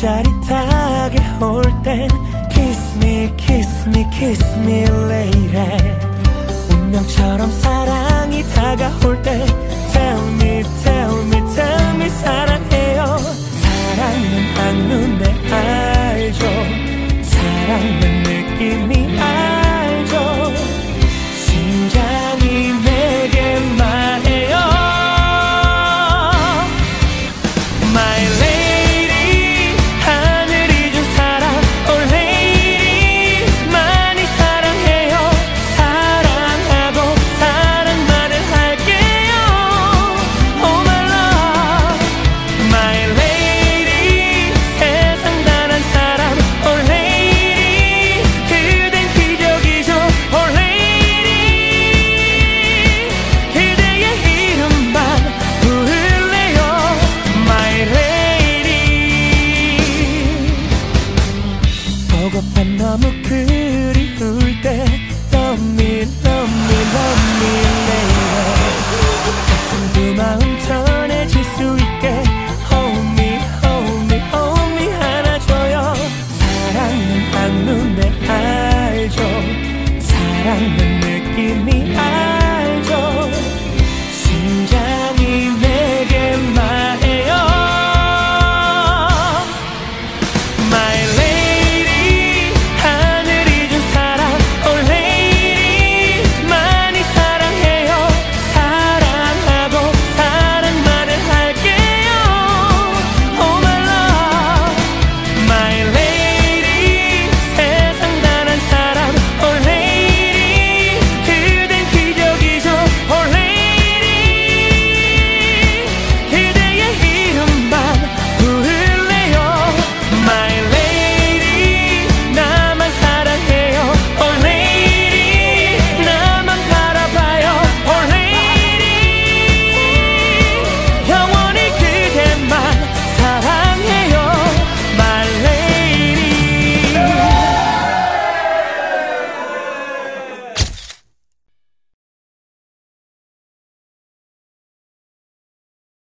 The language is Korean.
짜릿하게 올땐 Kiss me, kiss me, kiss me lady 운명처럼 사랑이 다가올 때 Tell me, tell me, tell me 사랑해요 사랑은 한눈에 안 보고파 너무 그리울 때 Love me, love me, love me